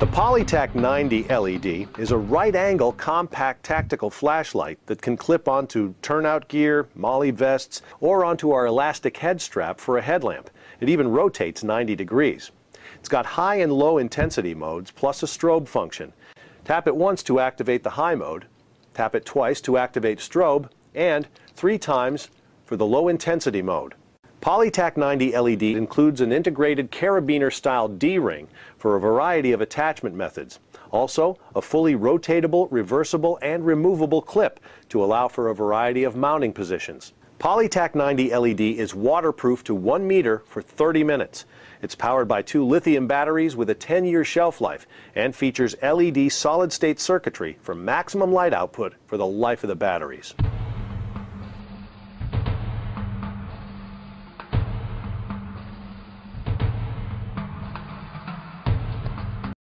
The Polytac 90 LED is a right-angle compact tactical flashlight that can clip onto turnout gear, MOLLE vests, or onto our elastic head strap for a headlamp. It even rotates 90 degrees. It's got high and low intensity modes plus a strobe function. Tap it once to activate the high mode, tap it twice to activate strobe, and three times for the low intensity mode. Polytac 90 LED includes an integrated carabiner style D-ring for a variety of attachment methods. Also, a fully rotatable, reversible, and removable clip to allow for a variety of mounting positions. Polytac 90 LED is waterproof to 1 meter for 30 minutes. It's powered by two lithium batteries with a 10-year shelf life and features LED solid-state circuitry for maximum light output for the life of the batteries.